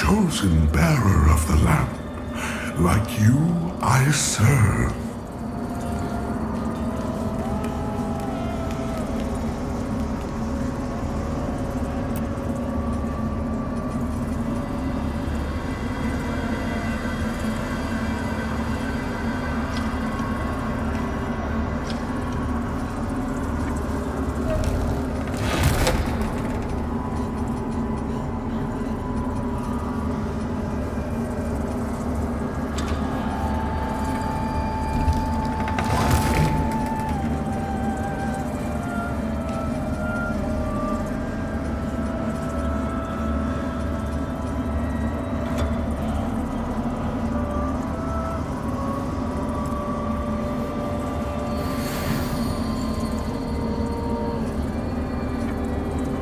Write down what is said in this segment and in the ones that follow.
chosen bearer of the lamp, like you I serve.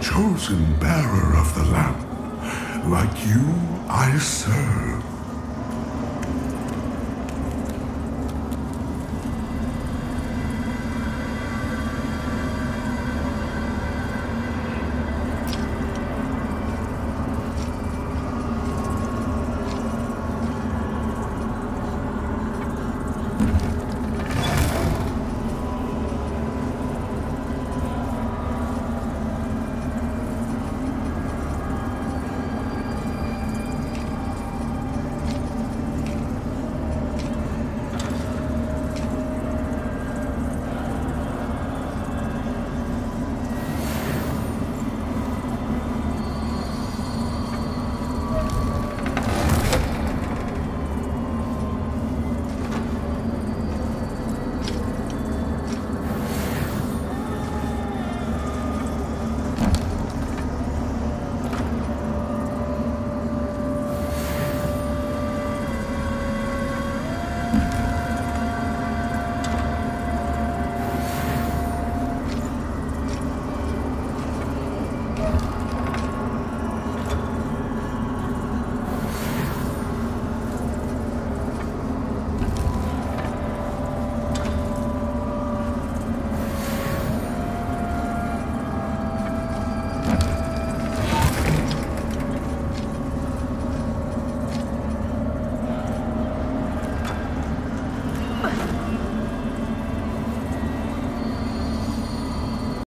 chosen bearer of the lamp, like you I serve.